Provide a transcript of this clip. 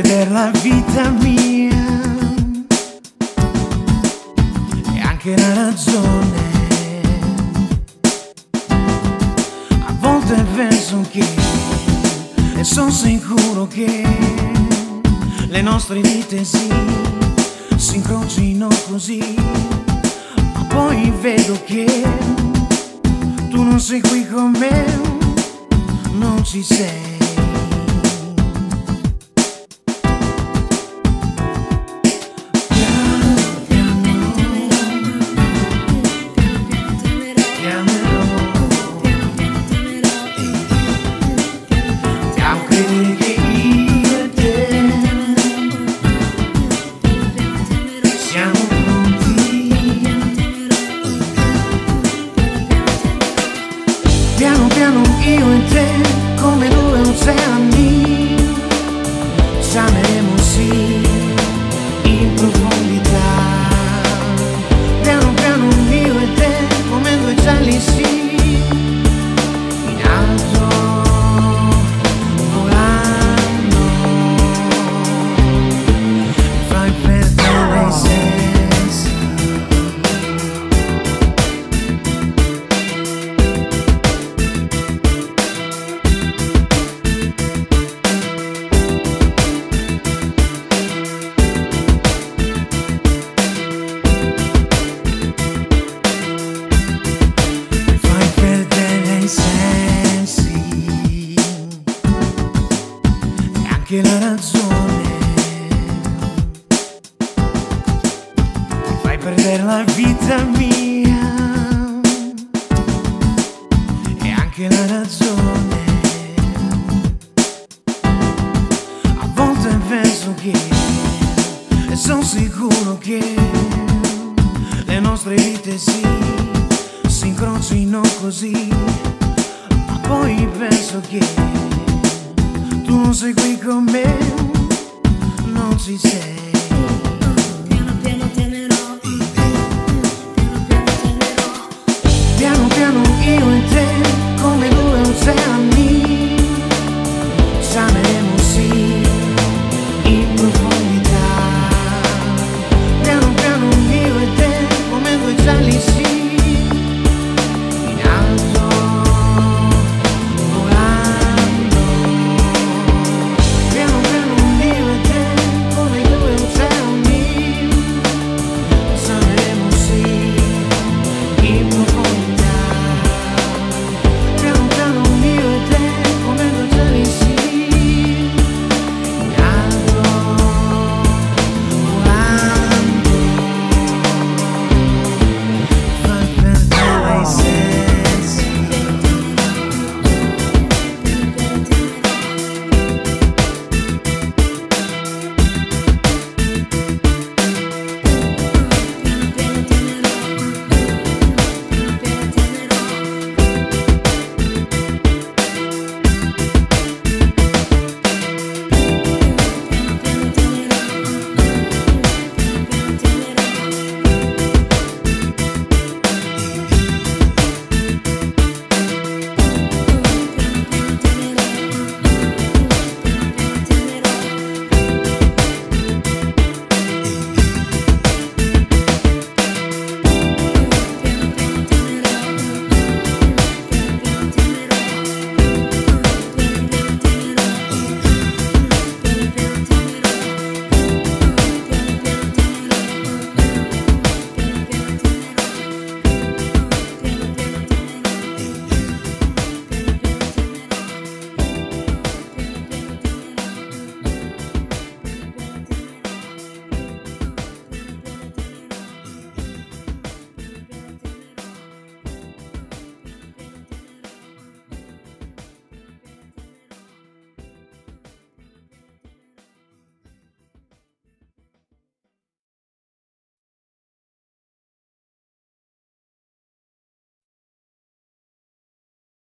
La vita mia e anche la ragione. A volte penso che e sono sicuro che le nostre vite si, si incrocino così, ma poi vedo che tu non sei qui con me, non ci sei. Baby, anche la ragione. Mi fai perdere la vita mia. E anche la ragione. A volte penso che e sono sicuro che le nostre vite si, si incrocino così, ma poi penso che non sei qui con me, non ci sei.